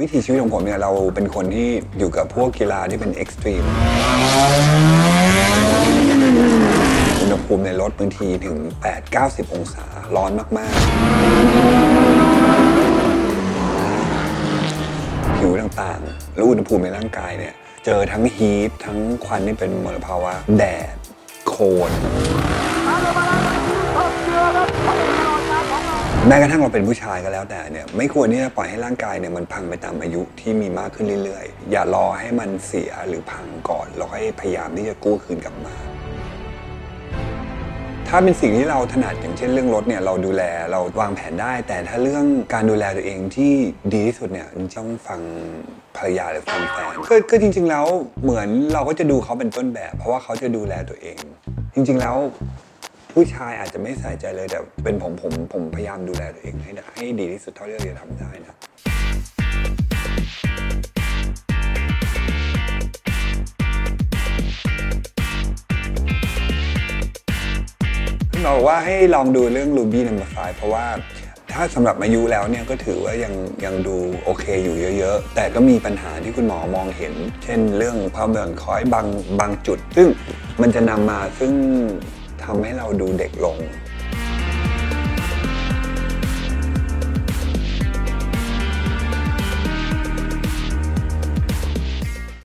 วิถีชีวิตของผมเนี่ยเราเป็นคนที่อยู่กับพวกกีฬาที่เป็นเอ็กซ์ตรีมอุณหภูมิในรถบางทีถึง 8-90 องศาร้อนมาก ๆ ผิวต่างๆ แล้วอุณหภูมิในร่างกายเนี่ย เจอทั้งฮีททั้งควันที่เป็นมลภาวะ แดด โคลน แม้กระทั่งเราเป็นผู้ชายก็แล้วแต่เนี่ยไม่ควรที่จะปล่อยให้ร่างกายเนี่ยมันพังไปตามอายุที่มีมากขึ้นเรื่อยๆ อย่ารอให้มันเสียหรือพังก่อนแล้วค่อยพยายามที่จะกู้คืนกลับมา ถ้าเป็นสิ่งที่เราถนัดอย่างเช่นเรื่องรถเนี่ยเราดูแลเราวางแผนได้ แต่ถ้าเรื่องการดูแลตัวเองที่ดีที่สุดเนี่ยต้องฟังภรรยาหรือฟังแฟนก็ก็จริง ๆ แล้วเหมือนเราก็จะดูเขาเป็นต้นแบบ เพราะว่าเขาจะดูแลตัวเอง จริง ๆ แล้ว ผู้ชายอาจจะไม่ใส่ใจเลยแต่เป็นผมผมผมพยายามดูแลตัวเองให้ให้ดีที่สุดเท่าที่เราจะทำได้นะเราบอกว่าให้ลองดูเรื่อง Ruby Number 5เพราะว่าถ้าสำหรับอายุแล้วเนี่ยก็ถือว่ายังยังดูโอเคอยู่เยอะๆ แต่ก็มีปัญหาที่คุณหมอมองเห็น เช่นเรื่องความเบื่อคอยบางบางจุด ซึ่งมันจะนำมาซึ่ง ทำให้เราดูเด็กลง